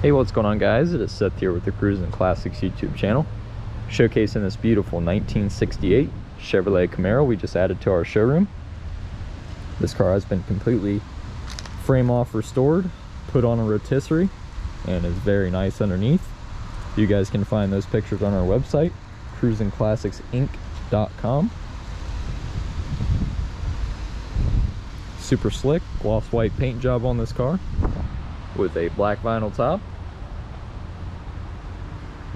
Hey, what's going on guys? It is Seth here with the Cruisin Classics YouTube channel. Showcasing this beautiful 1968 Chevrolet Camaro we just added to our showroom. This car has been completely frame off restored, put on a rotisserie, and is very nice underneath. You guys can find those pictures on our website, cruisinclassicsinc.com. Super slick, gloss white paint job on this car with a black vinyl top.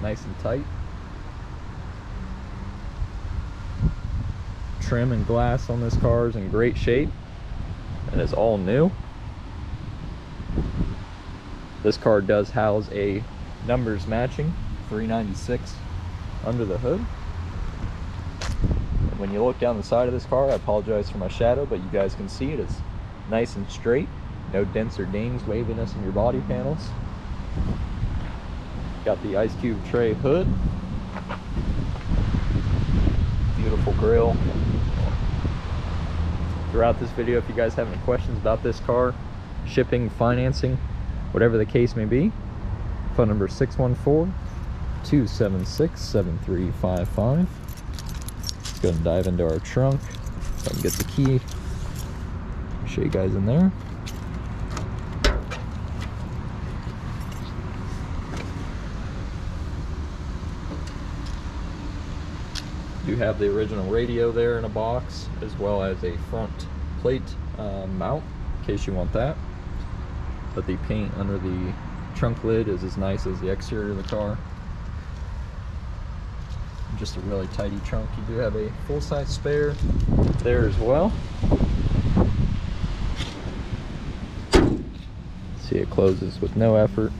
Nice and tight. Trim and glass on this car is in great shape and is all new. This car does house a numbers matching 396 under the hood. And when you look down the side of this car, I apologize for my shadow, but you guys can see it is nice and straight. No dents or dings, waviness in your body panels. Got the Ice Cube tray hood. Beautiful grill. Throughout this video, if you guys have any questions about this car, shipping, financing, whatever the case may be, phone number 614-276-7355. Let's go and dive into our trunk. I can get the key. Show you guys in there. Do have the original radio there in a box as well as a front plate uh, mount in case you want that. But the paint under the trunk lid is as nice as the exterior of the car. Just a really tidy trunk. You do have a full-size spare there as well. See it closes with no effort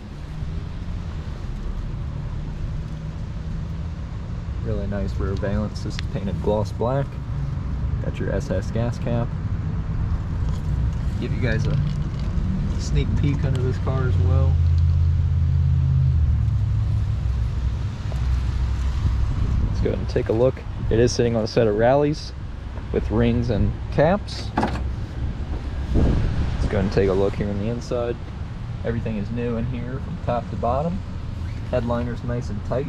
Really nice rear valance. This is painted gloss black. Got your SS gas cap. Give you guys a sneak peek under this car as well. Let's go ahead and take a look. It is sitting on a set of rallies with rings and caps. Let's go ahead and take a look here on the inside. Everything is new in here from top to bottom. Headliner's nice and tight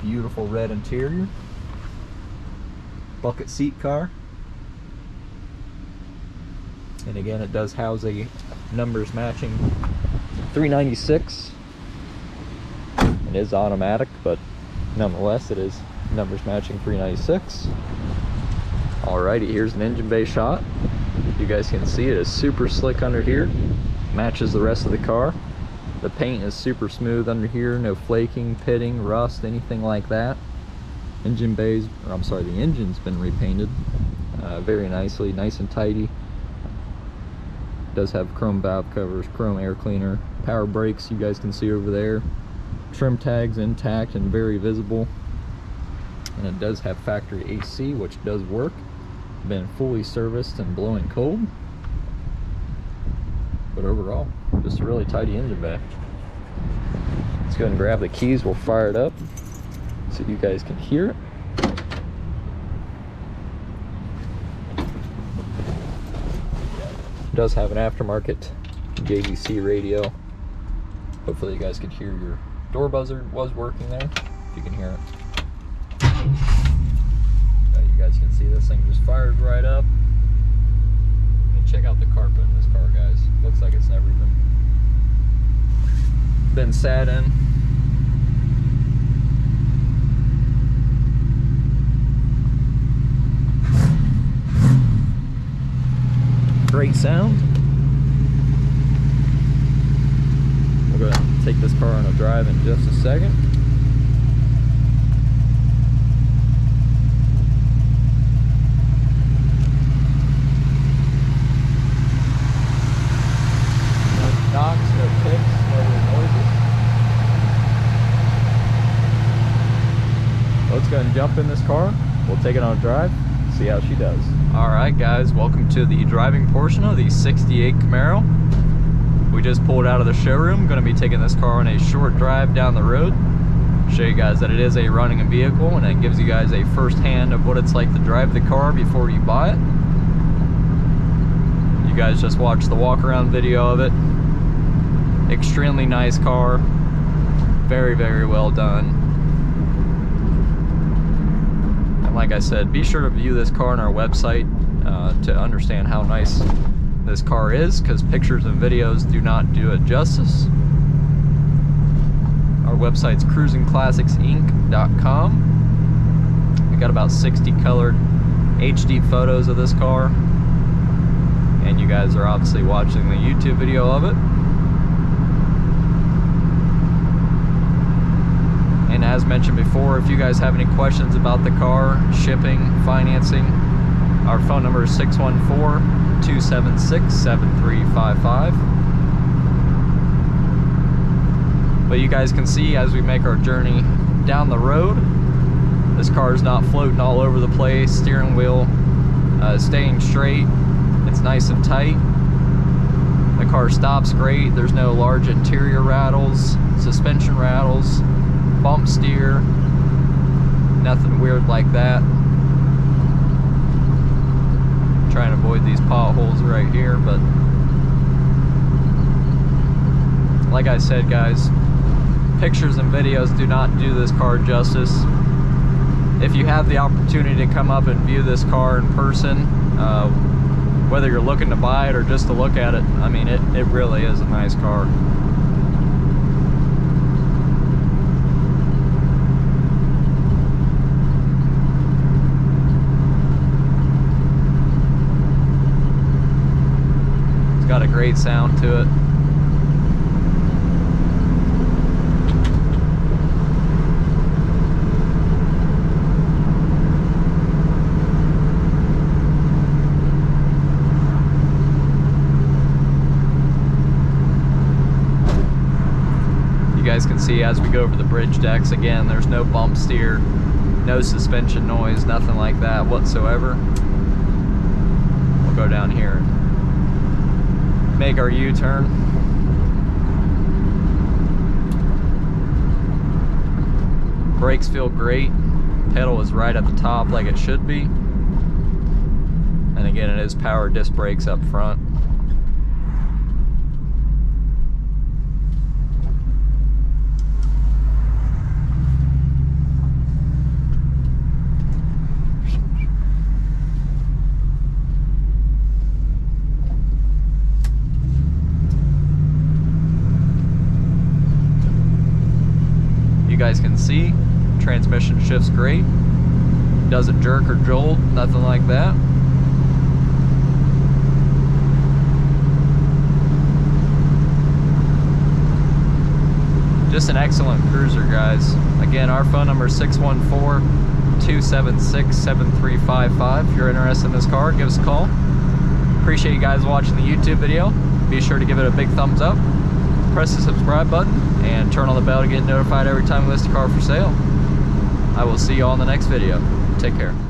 beautiful red interior. Bucket seat car. And again it does house a numbers matching 396 it is automatic but nonetheless it is numbers matching 396 alrighty here's an engine bay shot. You guys can see it is super slick under here. Matches the rest of the car the paint is super smooth under here, no flaking, pitting, rust, anything like that. Engine bays, or I'm sorry, the engine's been repainted uh, very nicely, nice and tidy. Does have chrome valve covers, chrome air cleaner, power brakes you guys can see over there. Trim tags intact and very visible. And it does have factory AC, which does work. Been fully serviced and blowing cold but overall, just a really tidy engine bay. Let's go and grab the keys, we'll fire it up so you guys can hear it. does have an aftermarket JVC radio. Hopefully you guys can hear your door buzzer was working there, if you can hear it. you guys can see this thing just fired right up check out the carpet in this car, guys. Looks like it's never been been sat in. Great sound. We'll go ahead and take this car on a drive in just a second. let's go and jump in this car. We'll take it on a drive, see how she does. All right, guys, welcome to the driving portion of the 68 Camaro. We just pulled out of the showroom, gonna be taking this car on a short drive down the road. Show you guys that it is a running vehicle and it gives you guys a first hand of what it's like to drive the car before you buy it. You guys just watched the walk around video of it. Extremely nice car. Very, very well done. And like I said, be sure to view this car on our website uh, to understand how nice this car is because pictures and videos do not do it justice. Our website's cruisinclassicsinc.com. We got about 60 colored HD photos of this car. And you guys are obviously watching the YouTube video of it. And as mentioned before, if you guys have any questions about the car, shipping, financing, our phone number is 614 276 7355. But you guys can see as we make our journey down the road, this car is not floating all over the place. Steering wheel uh, staying straight. It's nice and tight. The car stops great. There's no large interior rattles, suspension rattles, bump steer, nothing weird like that. Trying to avoid these potholes right here, but like I said, guys, pictures and videos do not do this car justice. If you have the opportunity to come up and view this car in person, uh, whether you're looking to buy it or just to look at it, I mean, it, it really is a nice car. Great sound to it. You guys can see as we go over the bridge decks again there's no bump steer no suspension noise nothing like that whatsoever we'll go down here make our u-turn. Brakes feel great. Pedal is right at the top like it should be. And again it is power disc brakes up front you guys can see. Transmission shifts great. Doesn't jerk or jolt, nothing like that. Just an excellent cruiser, guys. Again, our phone number is 614-276-7355. If you're interested in this car, give us a call. Appreciate you guys watching the YouTube video. Be sure to give it a big thumbs up press the subscribe button and turn on the bell to get notified every time we list a car for sale. I will see you all in the next video. Take care.